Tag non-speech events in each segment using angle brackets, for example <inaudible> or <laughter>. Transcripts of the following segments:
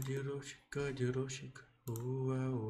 Кодировщик, кодировщик. Вау,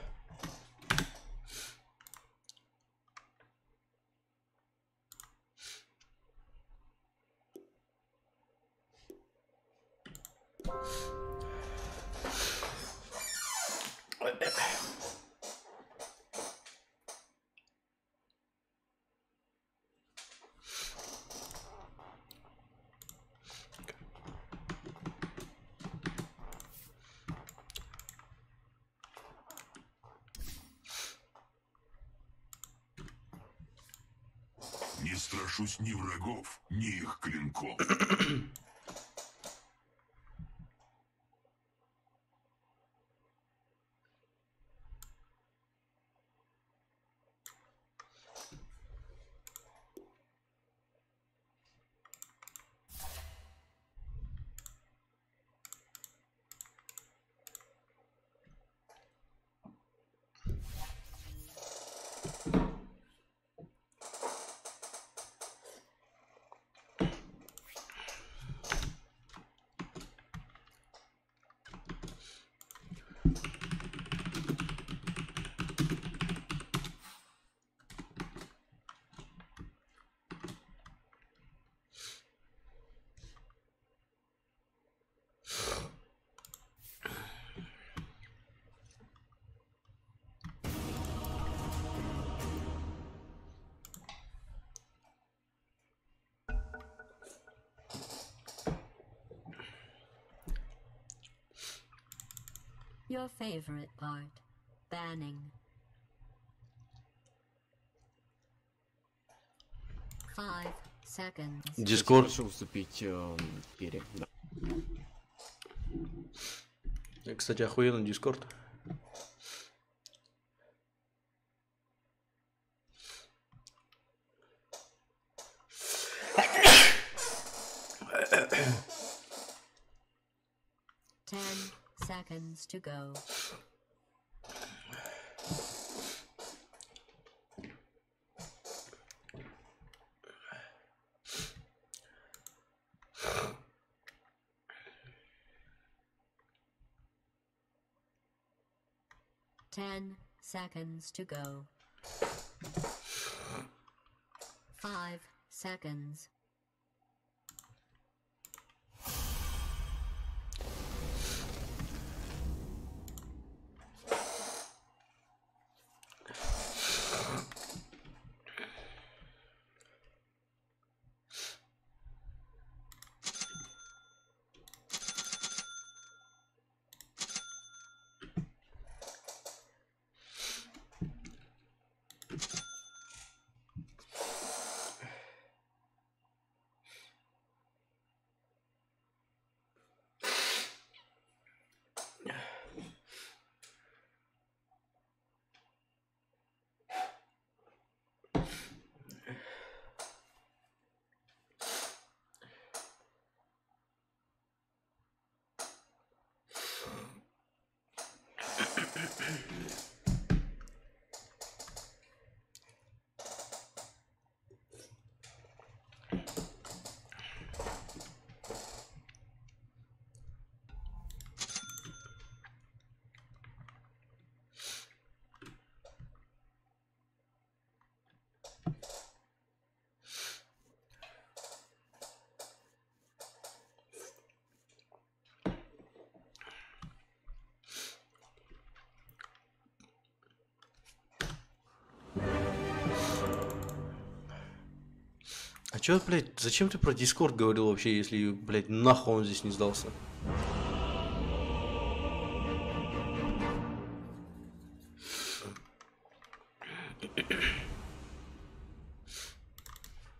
Не страшусь ни врагов, ни их клинков. <clears throat> Your favorite part. Banning. Five seconds. Дискорд. Прошу вступить э, Перри. Да. Кстати, охуенный дискорд. Ten seconds to go. Ten seconds to go. Five seconds. Чё, блядь, зачем ты про дискорд говорил вообще, если, блядь, нахуй он здесь не сдался?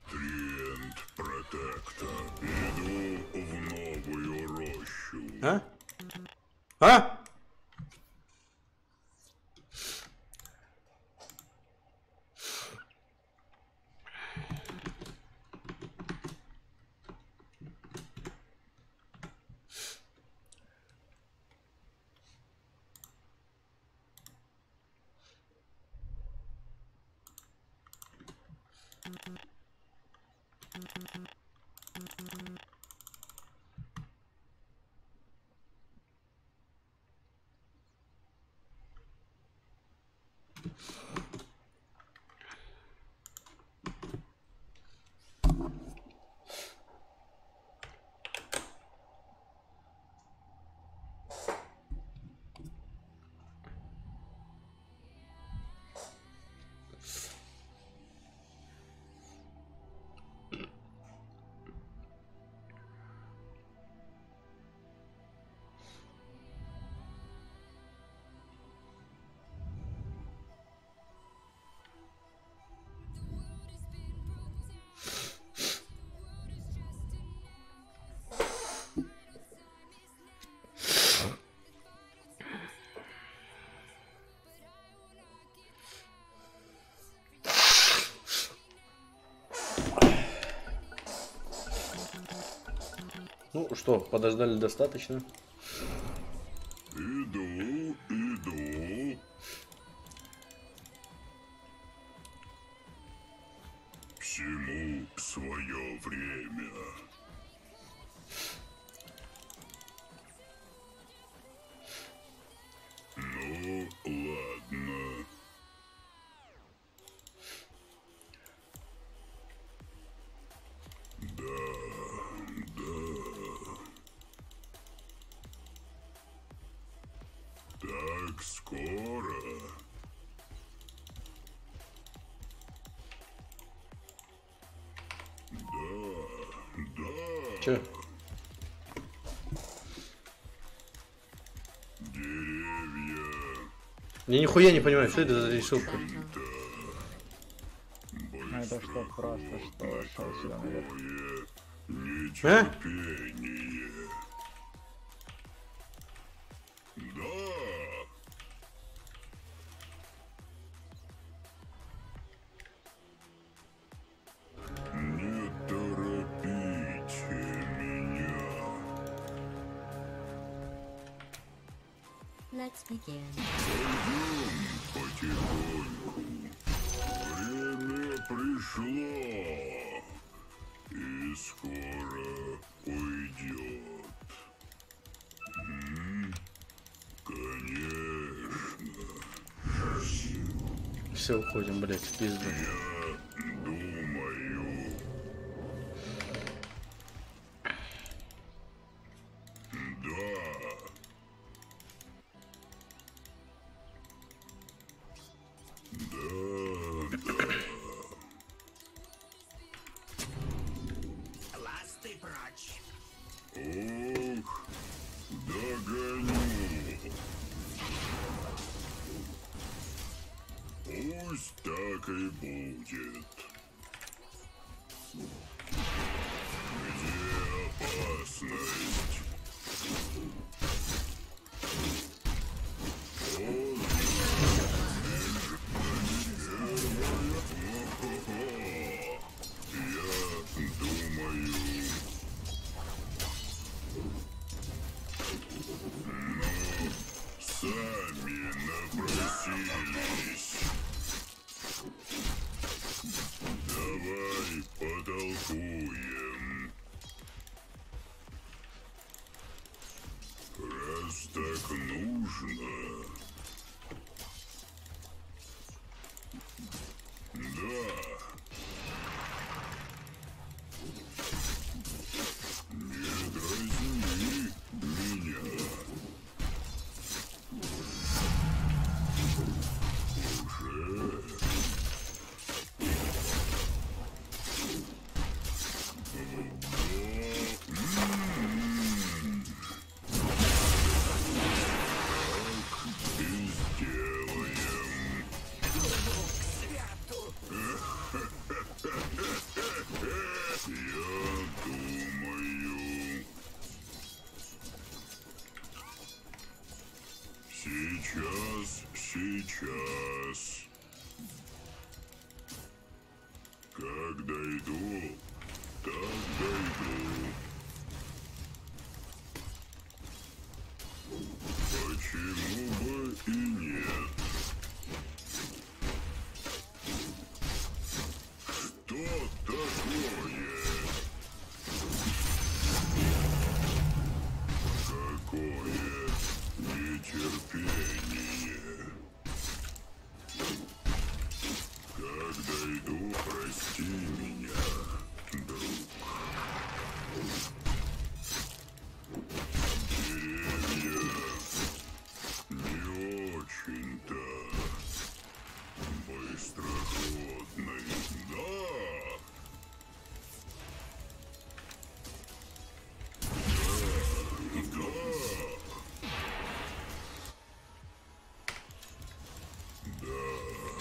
Триент протектор. Иду в новую рощу. А? А? Ну что, подождали достаточно. Че? Деревья. Я нихуя не понимаю, что это за рисовка. Ну это что, просто что, шел сюда наверх. А? X business.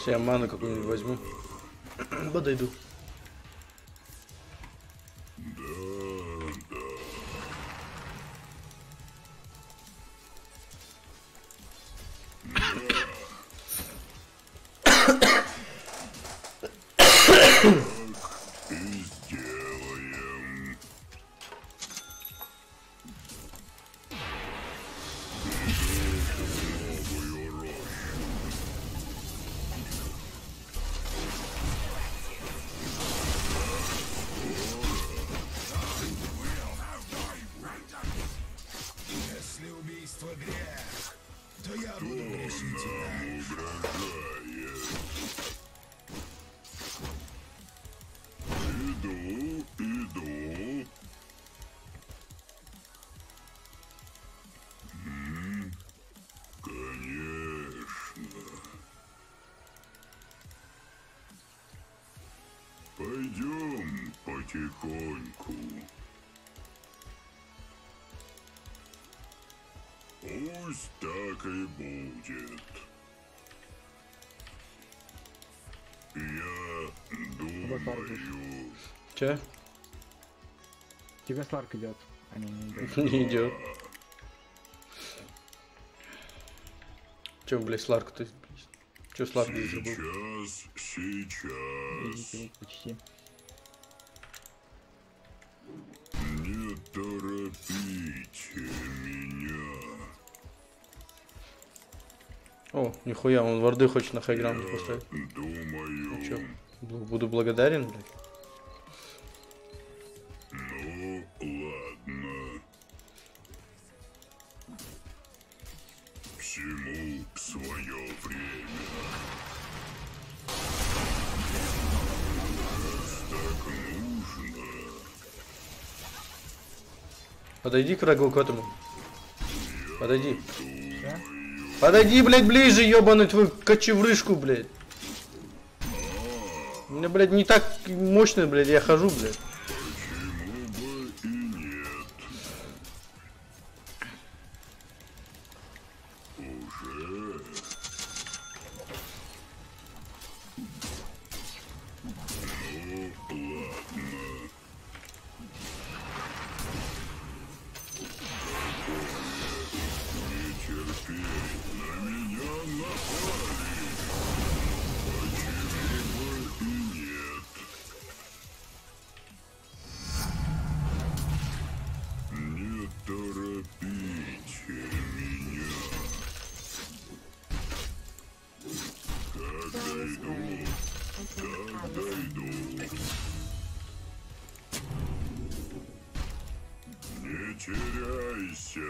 Сейчас я ману какую-нибудь возьму. Подойду. Пусть так и будет. Я думаю... Че? Тебя Сларк идет, а не идет. Не идет. <laughs> Че, блядь, Сларк ты? Че Сларк Сейчас, сейчас. Идите, почти. Нихуя, он ворды хочет на хайграунд поставить. Думаю. Ну, чё, буду благодарен, блядь. Ну, ладно. Всему свое время. Так нужно. Подойди к врагу к этому. Подойди. Подойди, блядь, ближе, ебаный твою кочеврышку, блядь. У меня, блядь, не так мощный, блядь, я хожу, блядь. теряйся.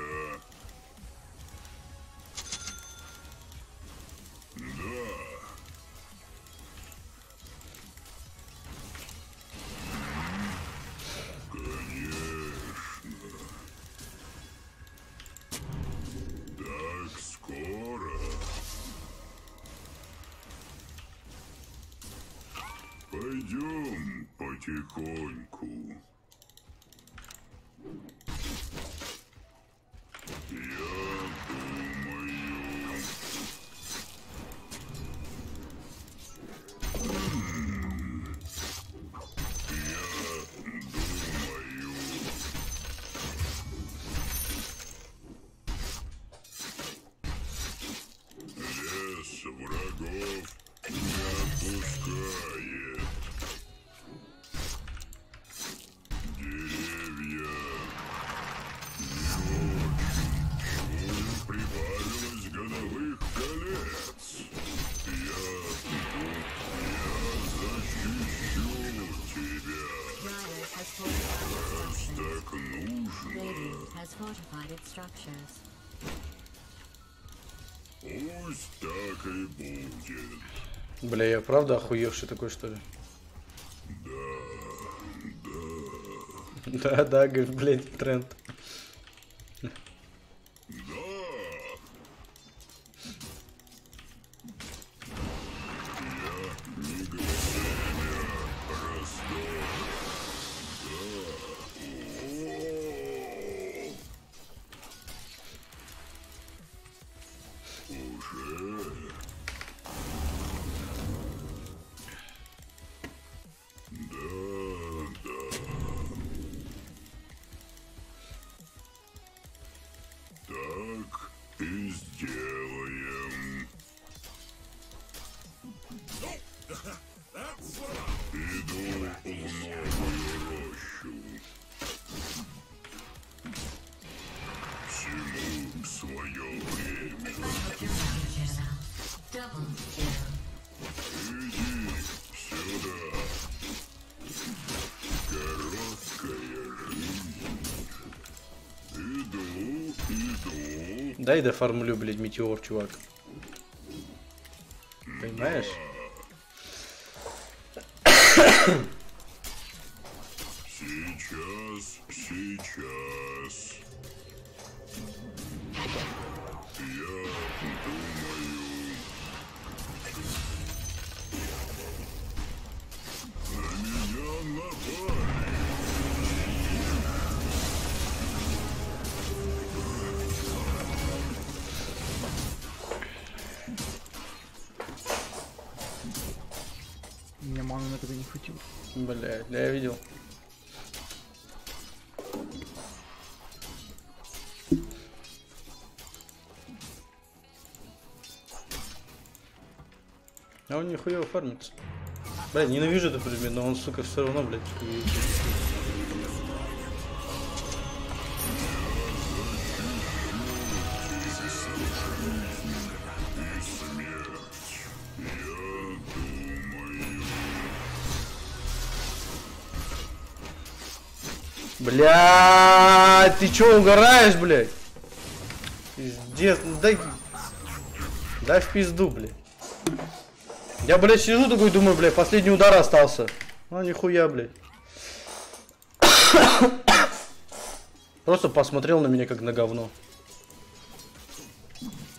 Бля, я правда охуевший такой, что ли? Да, да, да, говорит, блядь, тренд. Дай дофармлю, блядь, метеор, чувак. Понимаешь? <coughs> <coughs> фармится. Блядь, ненавижу этот предмет, но он, сука, все равно, блядь, типа, Бля, ты чё угораешь, блядь? Пиздец, ну дай... Дай в пизду, блядь. Я, блядь, сижу такой, думаю, блядь, последний удар остался. А, нихуя, блядь. <coughs> Просто посмотрел на меня как на говно.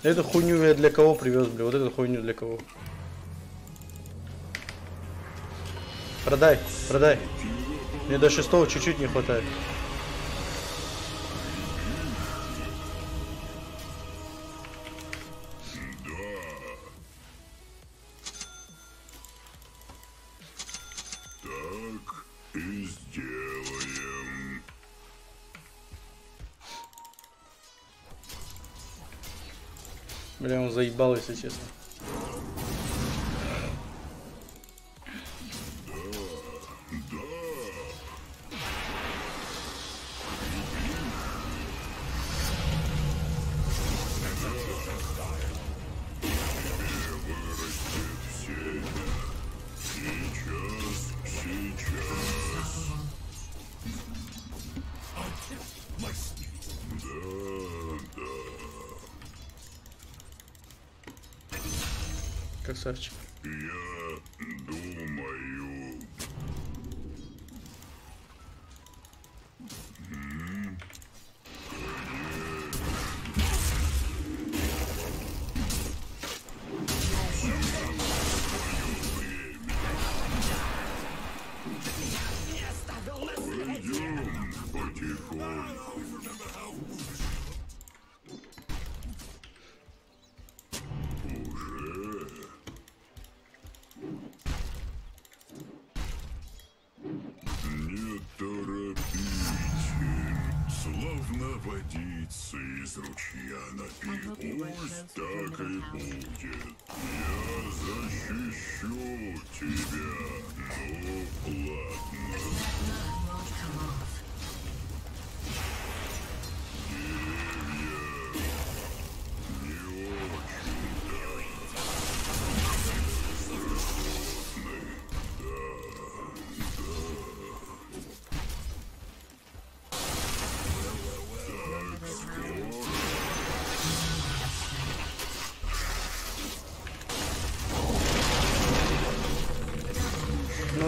Эту хуйню я для кого привез, бля? Вот эту хуйню для кого? Продай, продай. Мне до шестого чуть-чуть не хватает. Заебал, certo.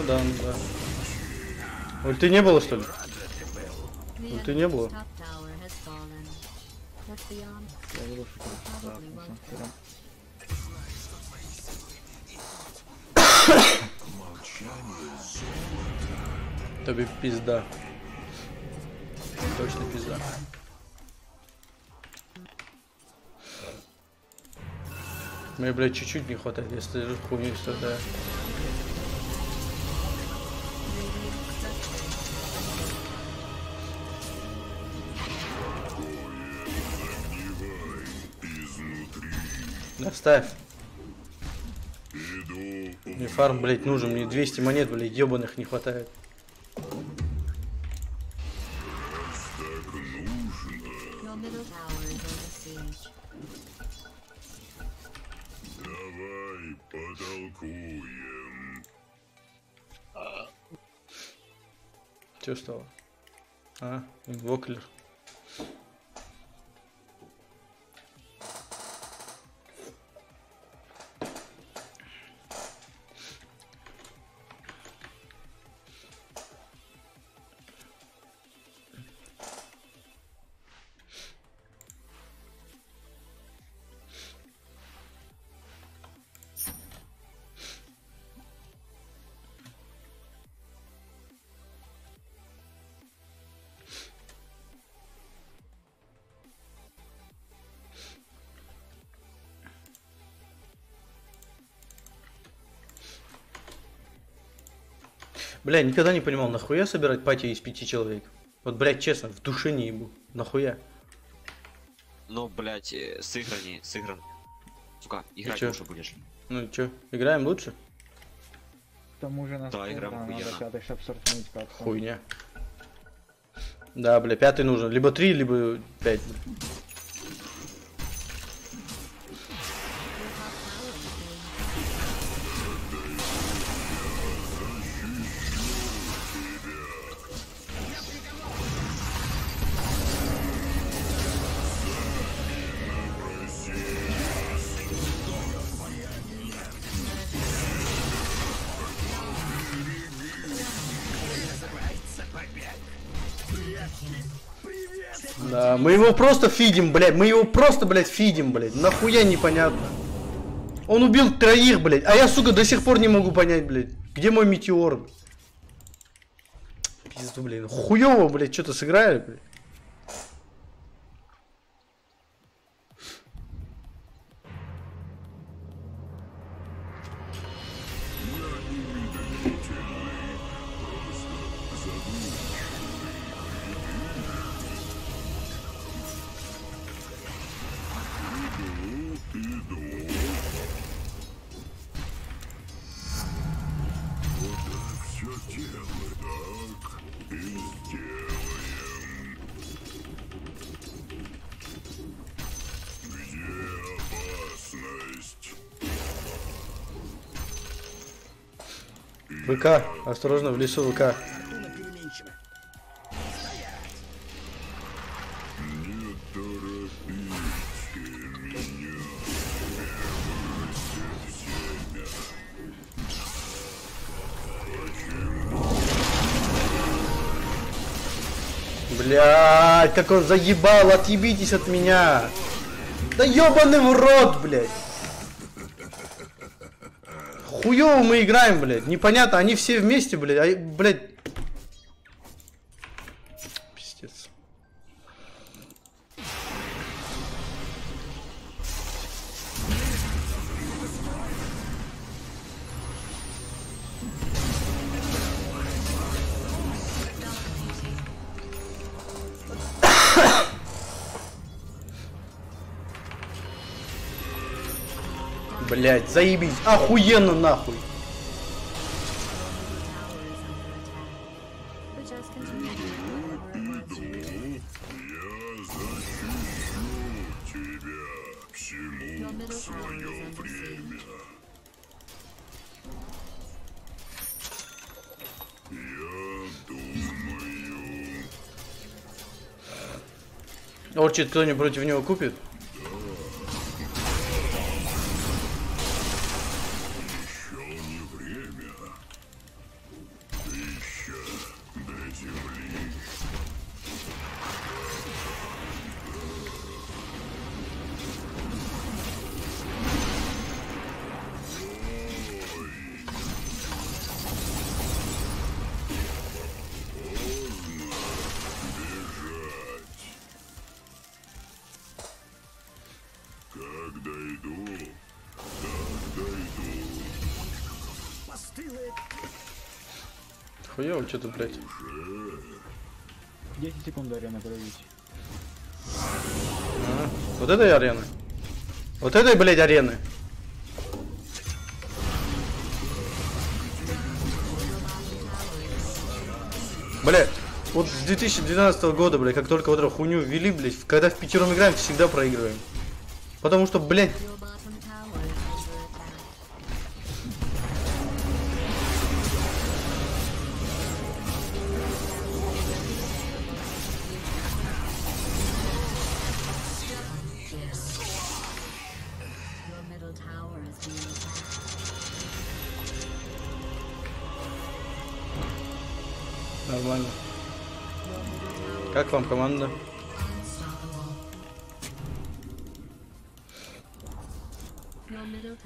Да, ну да. Ульты не было, что ли? Ульты не было? Тобі пизда. Точно пизда. Мне, блядь, чуть-чуть не хватает, если хуйню страдаю. Оставь. Мне фарм, блядь, нужен. Мне 200 монет, блядь, ебаных не хватает. Давай потолкуем. Че стало? А, инвоклер. Бля, никогда не понимал, нахуя собирать пати из пяти человек? Вот, блядь, честно, в душе не ебу. Нахуя? Ну, блять, э, сыграни, сыгран. Сука, играть лучше будешь. Ну чё, играем лучше? К тому же на Да, играем да, надо пятый, сортнуть как-то. Хуйня. Да, бля, пятый нужен. Либо три, либо пять. Его просто фидим, блядь. Мы его просто, блядь, фидим, блядь. Нахуя непонятно. Он убил троих, блядь. А я, сука, до сих пор не могу понять, блядь. Где мой метеор? Пизду, блядь. Хуёво, блядь, что-то сыграли, блядь. ВК, осторожно, в лесу ВК. Блядь, как он заебал, отъебитесь от меня. Да ебаный в рот, блядь. Хуёво мы играем, блядь. Непонятно, они все вместе, блядь. А, блядь. Свое время. Я думаю... Орчит кто-нибудь против него купит? 'Хуёво что-то, блядь. 10 секунд арена пройдите. Ага. Вот этой арены. Вот этой, блядь, арены. Блядь, вот с 2012 года, блядь, как только вот эту хуйню ввели, блядь, когда в пятером играем, всегда проигрываем. Потому что, блядь, вам команда? Your middle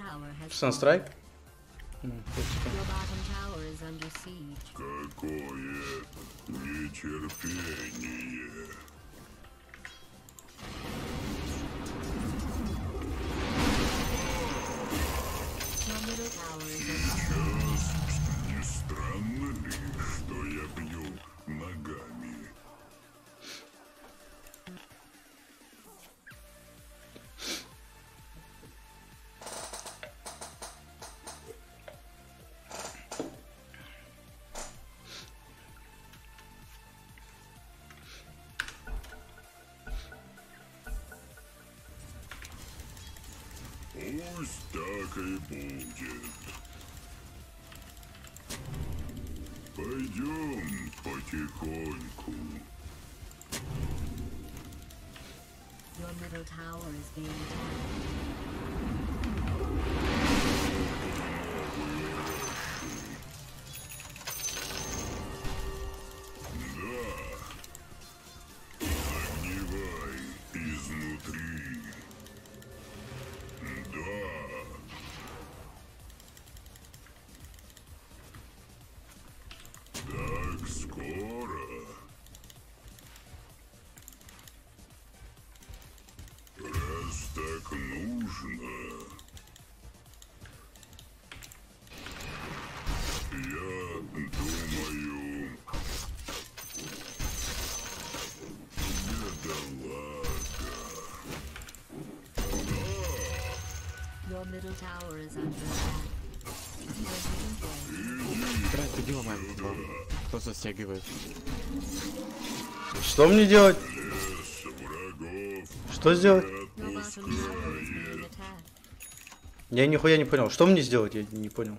Пусть так и будет. Пойдем потихоньку. Your middle tower is being attacked. Middle tower is under attack. Resident Грань, ты ломаем два. Просто стягивает. Что мне делать? Что сделать? Я нихуя не понял. Что мне сделать? Я не понял.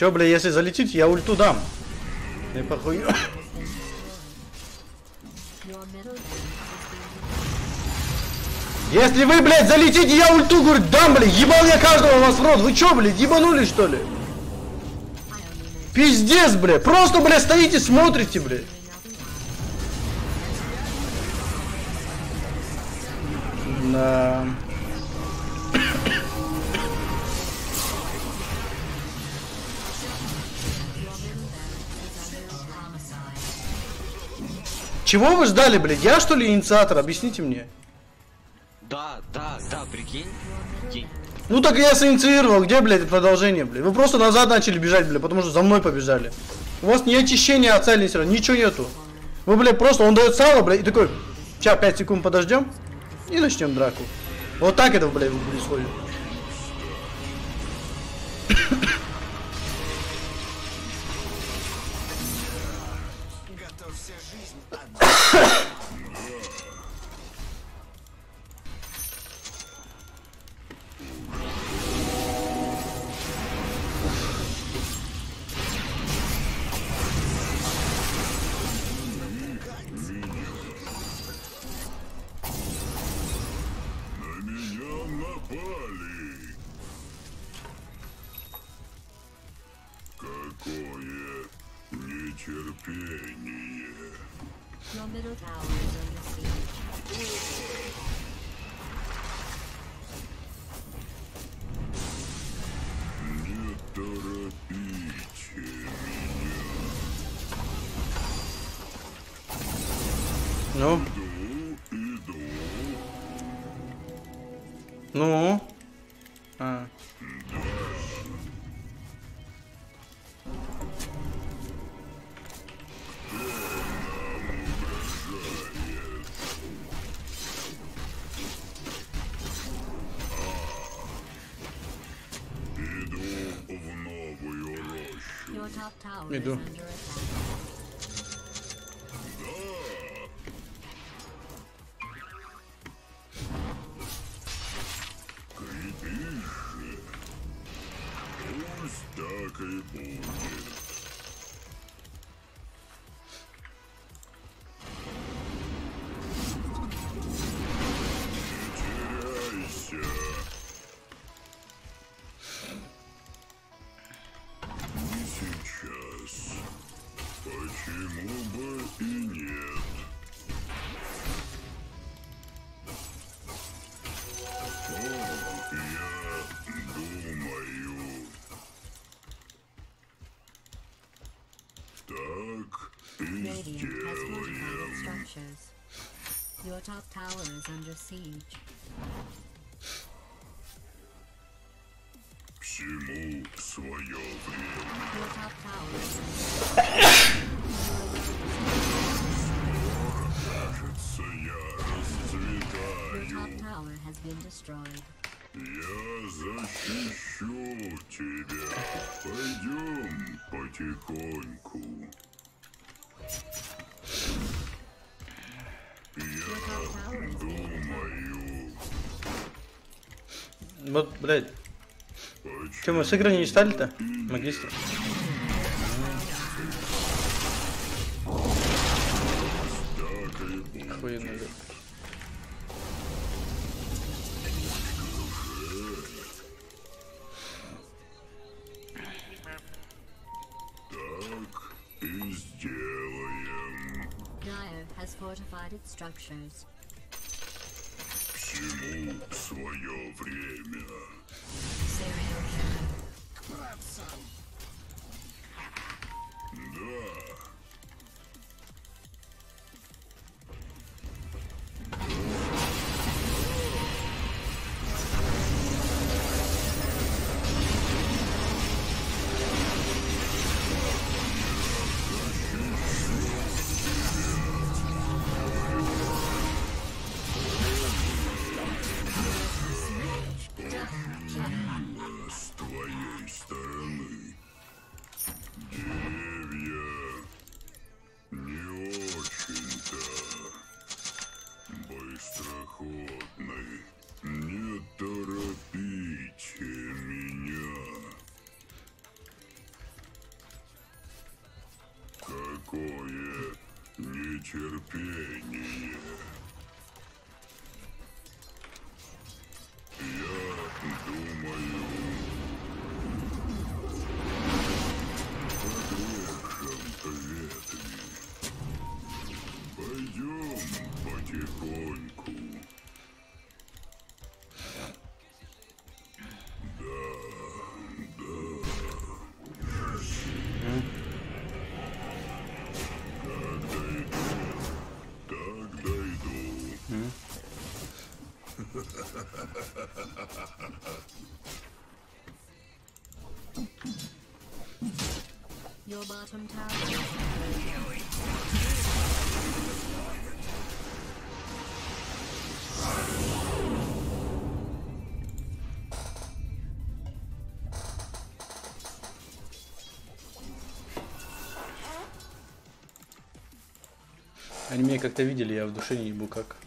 Чё, бля, если залетит, я ульту дам. Не похуй. Если вы, блядь, залетите, я ульту, говорю, дам, блядь. Ебал я каждого вас в рот. Вы чё, блядь, ебанули, что ли? Пиздец, блядь. Просто, блядь, стоите, смотрите, блядь. Да. Чего вы ждали, блядь? Я что ли инициатор? Объясните мне. Да, да, да, прикинь. Прикинь. Ну так я синициировал, где, блядь, продолжение, блядь? Вы просто назад начали бежать, блядь, потому что за мной побежали. У вас ни очищения от цели, ничего нету. Вы, блядь, просто, он дает сало, блядь, и такой, сейчас 5 секунд подождем и начнем драку. Вот так это, блядь, происходит. Иду. is under attack. Крепись же. Пусть так и будет. Tower is under siege. Всему свое время. Your top tower is under Кажется, я расцветаю. Your top tower has been destroyed. Я защищу тебя. Пойдем потихоньку. Думаю, Вот, блядь. Че, мы с игры не стали-то? Магистр. Охуенно, блядь. fortified its structures. Всему свое время. Serial killer. Да, нетерпение. Они меня как-то видели, я в душе не ебу как.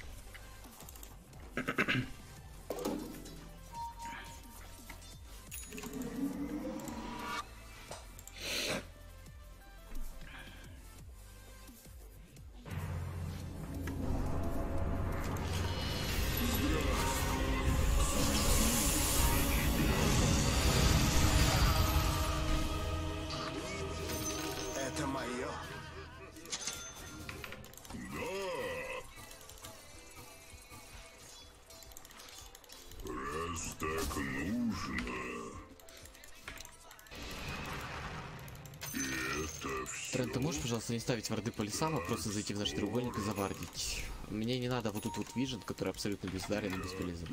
Не ставить варды по лесам, а просто зайти в наш треугольник и завардить? Мне не надо вот тут вот вижен, который абсолютно бездарен и бесполезен.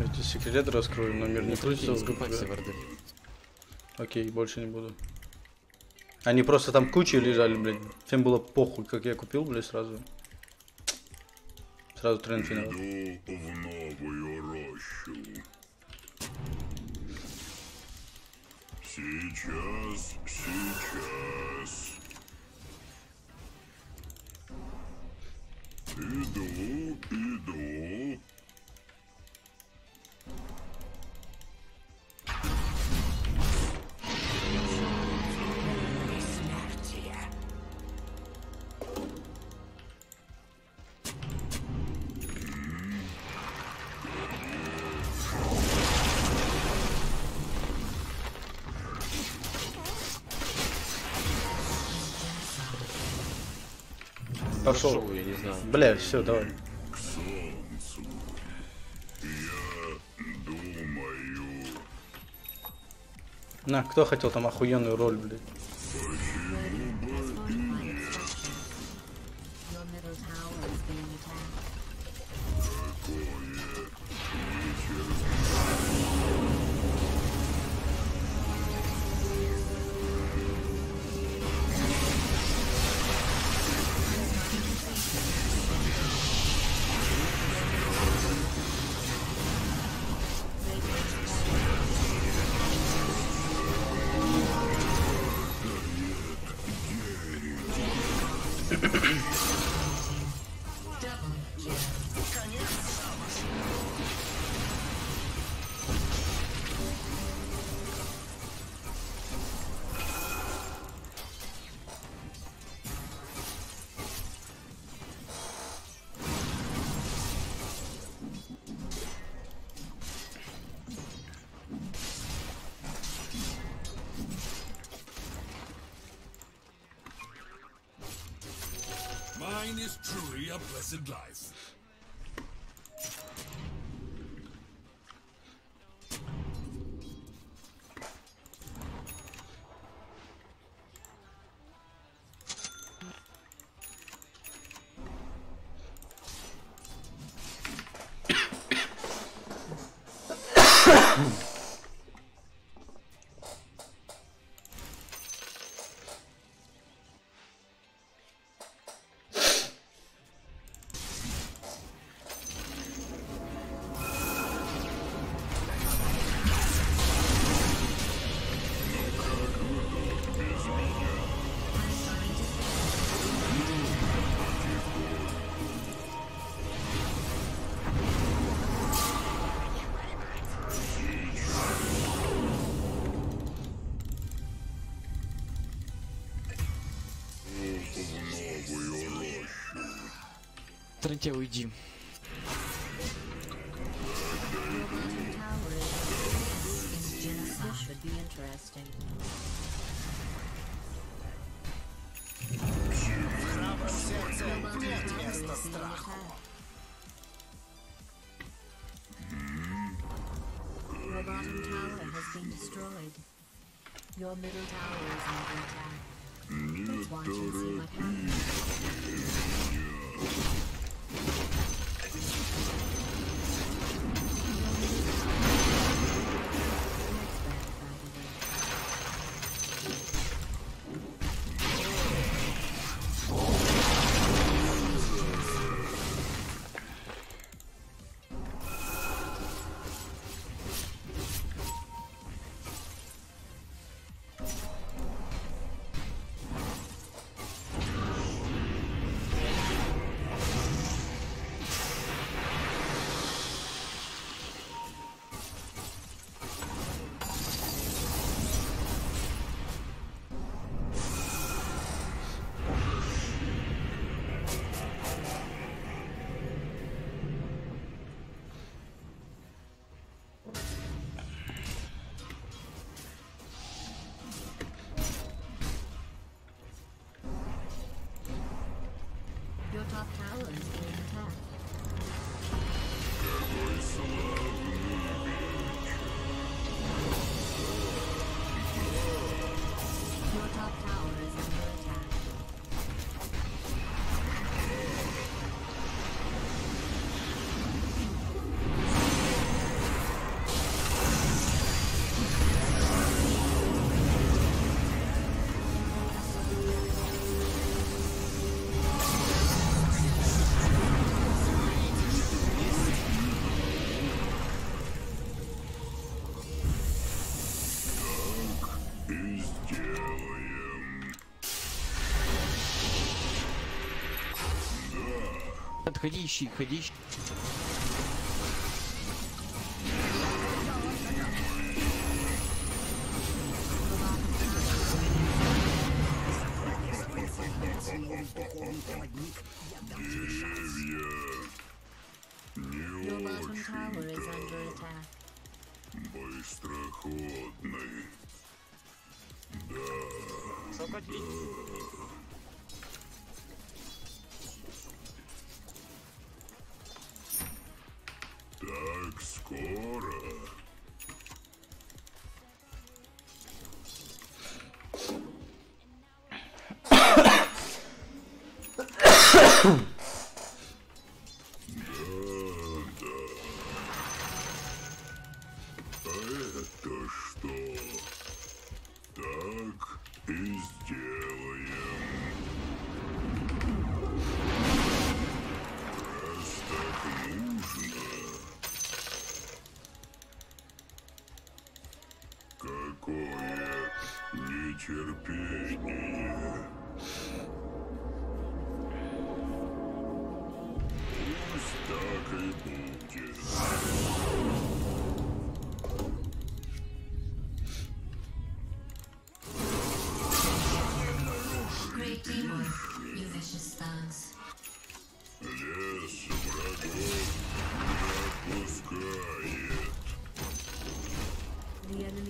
Эти секреты раскрою, номер не Не крутится. Окей, больше не буду. Они просто там кучей лежали, блядь. Всем было похуй, как я купил, блядь, сразу. Сразу тренд рощу. Сейчас, сейчас. Иду, иду. Пошел. Я не знаю. Бля, все, давай. К солнцу. Я думаю, На, кто хотел там охуенную роль, блядь? тебя уйди. Храбрым сердцем нет места страху. Your bottom tower has been destroyed. Your middle tower is under attack. Let's watch and see what happens. ходящий, ходящий.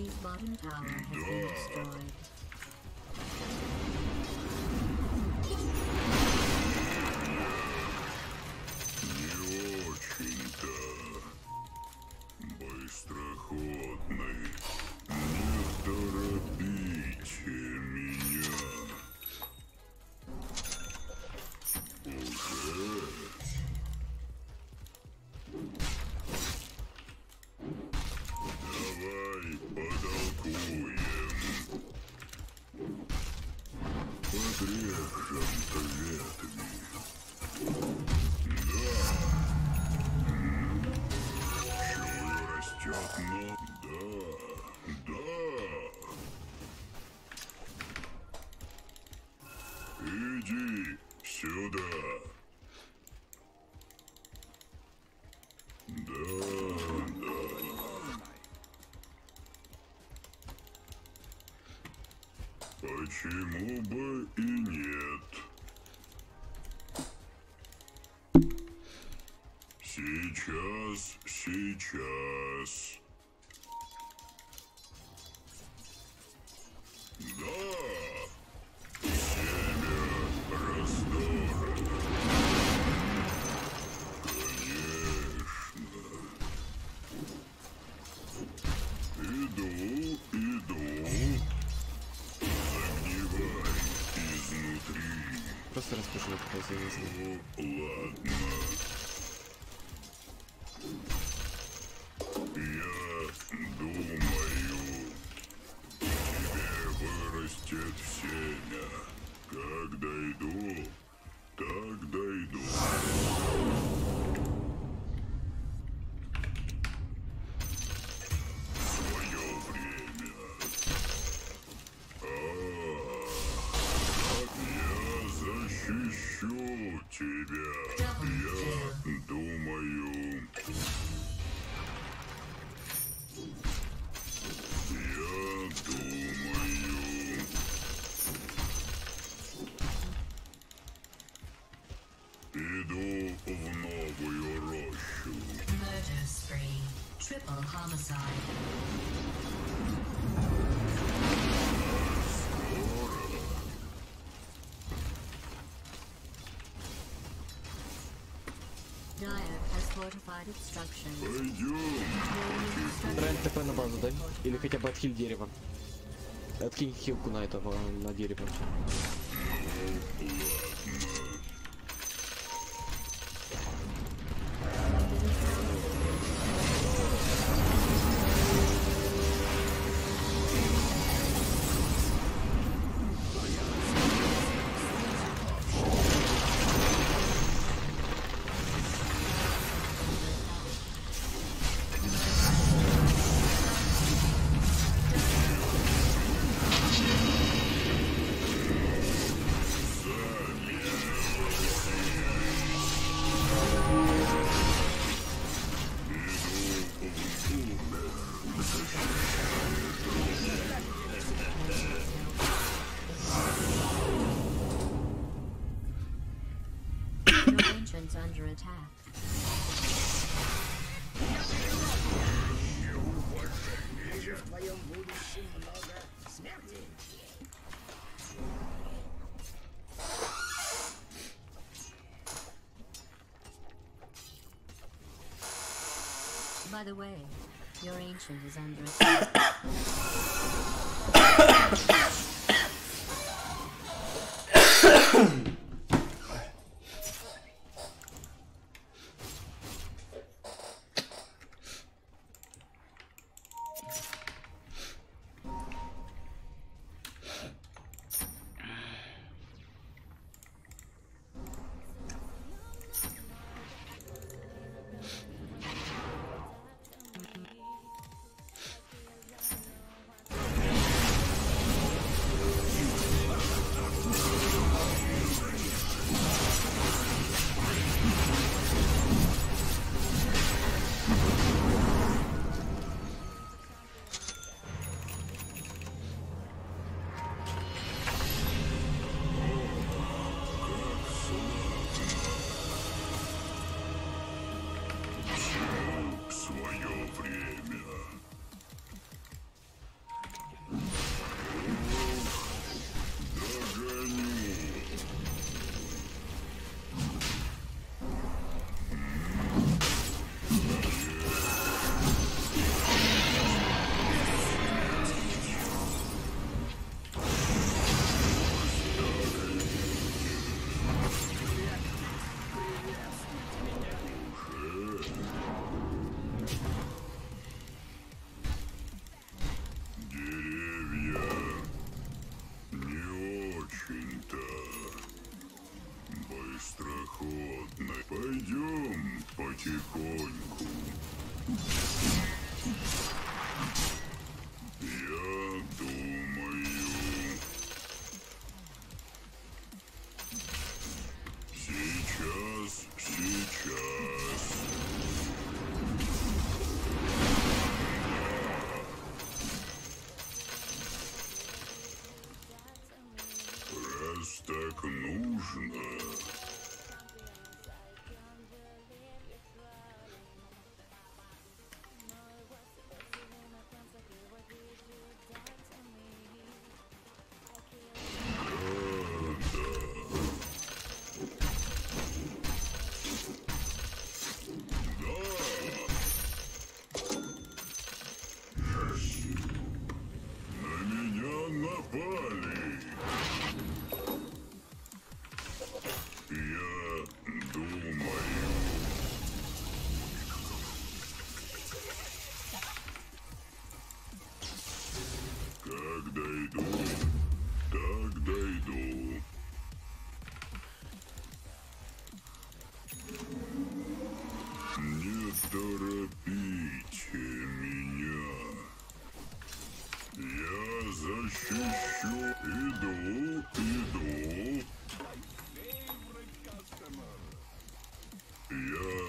His bottom tower has been destroyed. Почему бы и нет? Сейчас, сейчас. Иду в новую рощу. Murder spree. Triple homicide. Dire has fortified its structures. Пойдем. Трend ТП на базу, дай. Или хотя бы отхиль дерево. Откинь хилку на этого, на дерево. The way, your ancient is under attack. Я защищу. Иду, иду. Я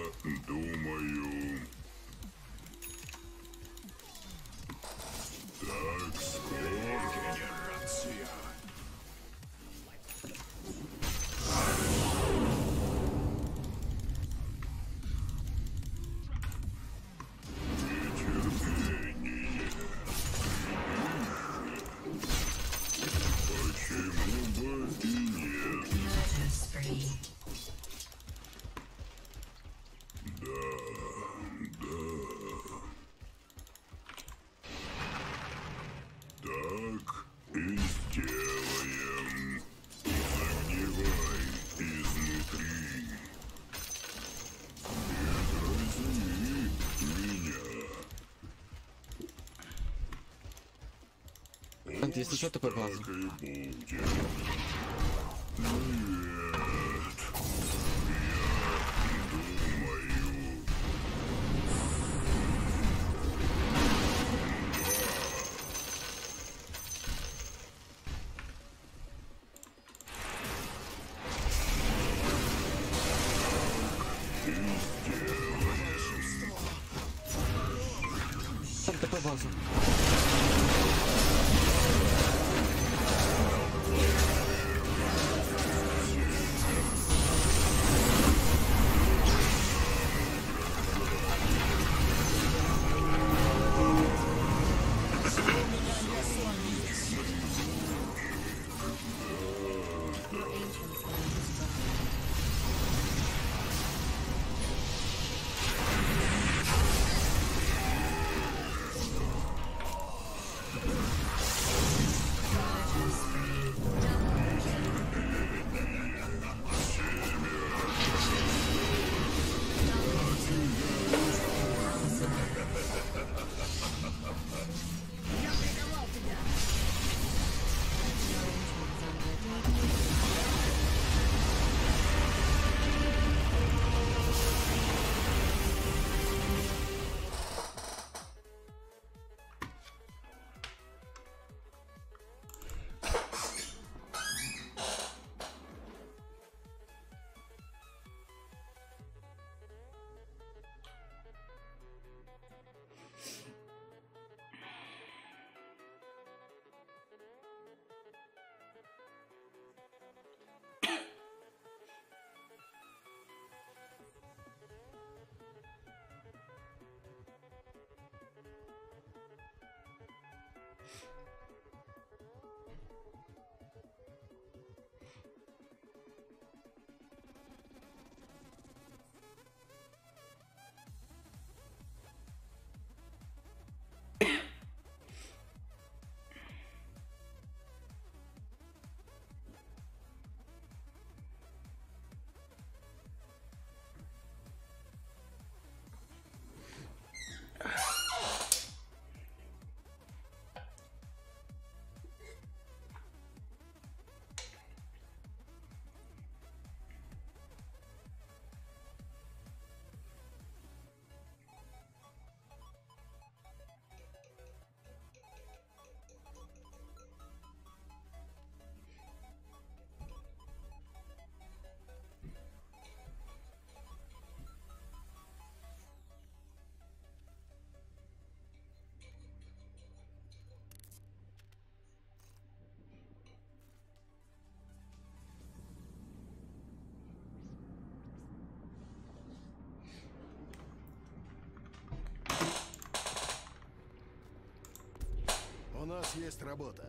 Ant, если что, ты нас есть работа.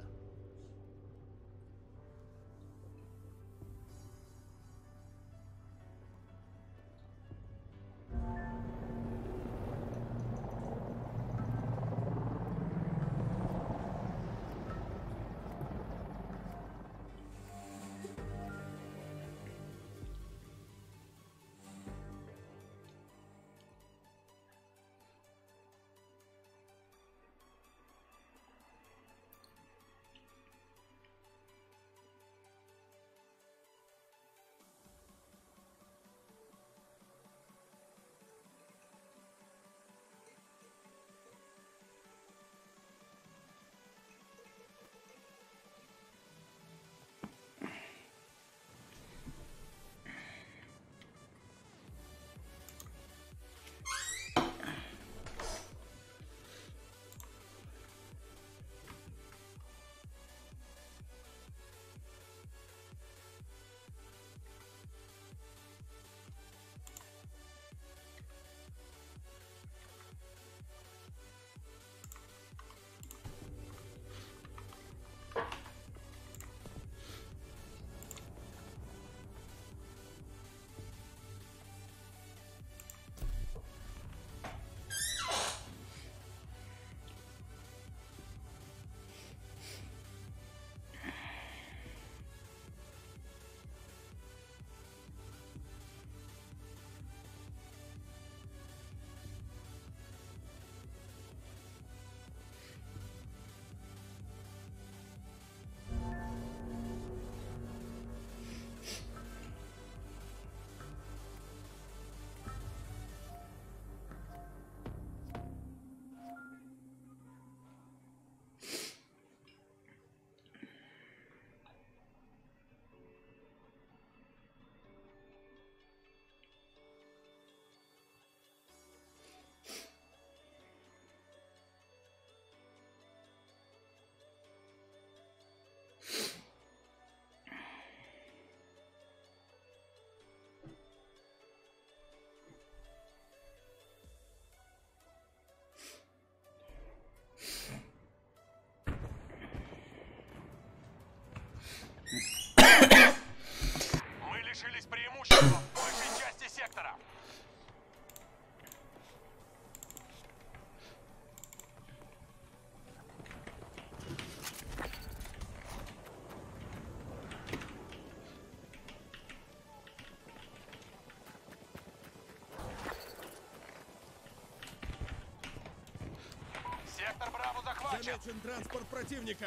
Сектор Браво захвачен. Замечен транспорт противника.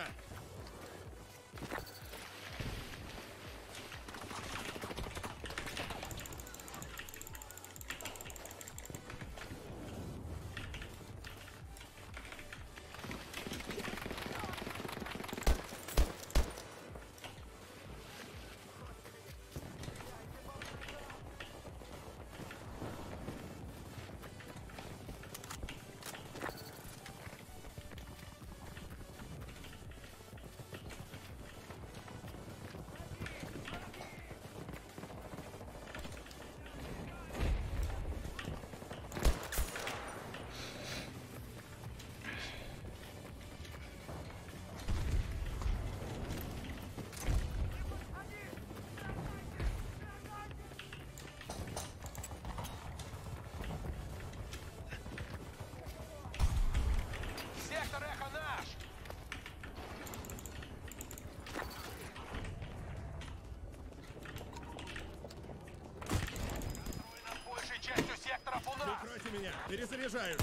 Меня. Перезаряжаюсь.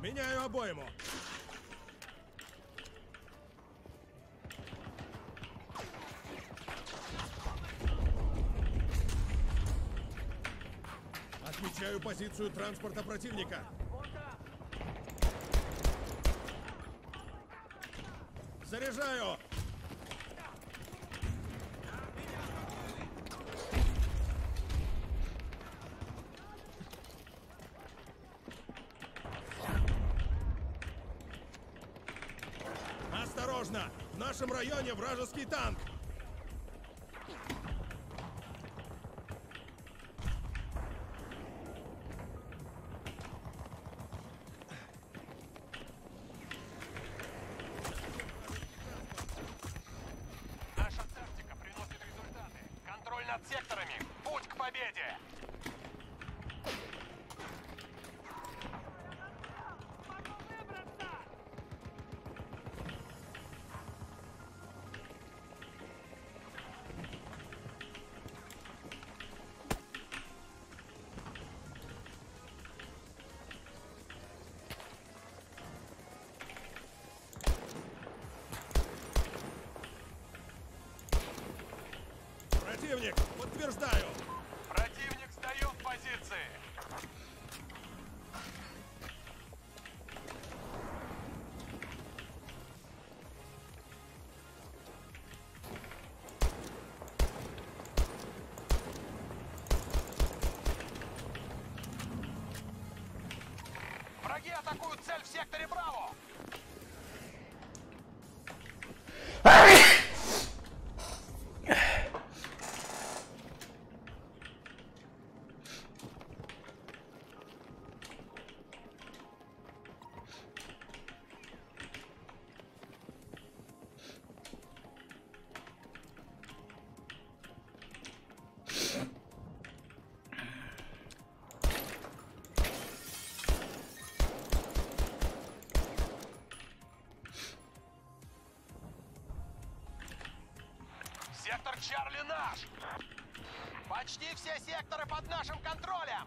Не! Меняю обойму. Отмечаю позицию транспорта противника. Заряжаю! районе вражеский танк! Наша тактика приносит результаты. Контроль над секторами. Путь к победе! Подтверждаю. Противник сдает позиции! Враги атакуют цель в секторе Браво! Чарли наш! Почти все секторы под нашим контролем!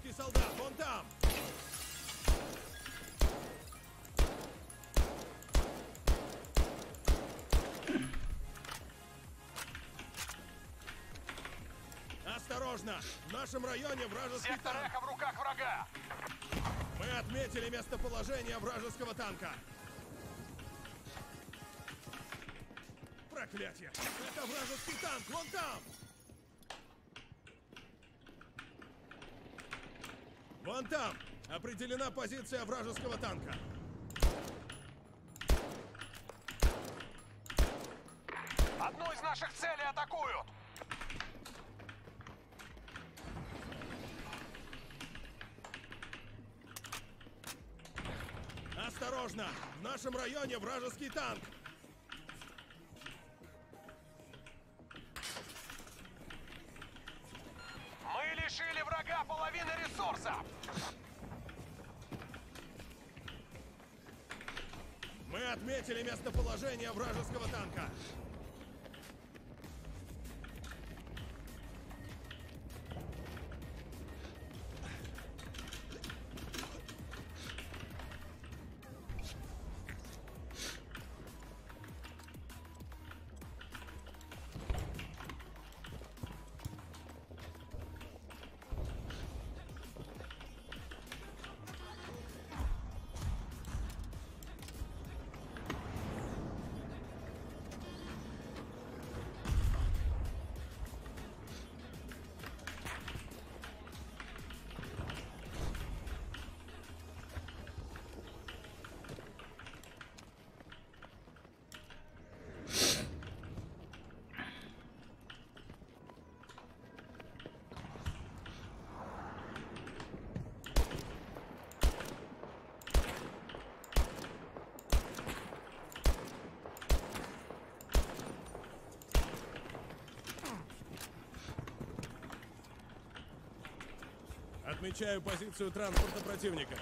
Вражеский солдат, вон там. Осторожно! В нашем районе вражеский Сектор танк. Эхо в руках врага! Мы отметили местоположение вражеского танка. Проклятие! Это вражеский танк! Вон там! Вон там! Определена позиция вражеского танка. Одну из наших целей атакуют! Осторожно! В нашем районе вражеский танк! Местоположение вражеского танка. Отмечаю позицию транспорта противника.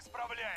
исправляем.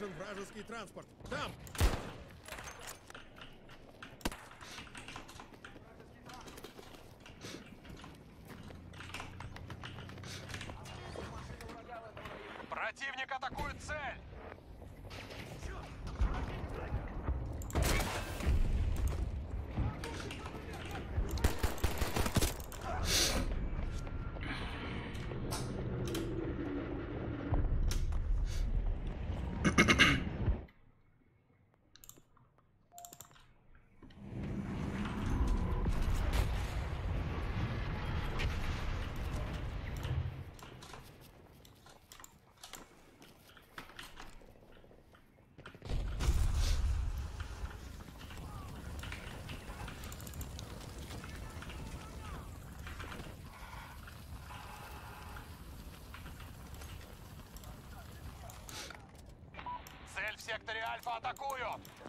Нужен вражеский транспорт. Там! секторе Альфа атакуют!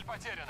Цель потеряна.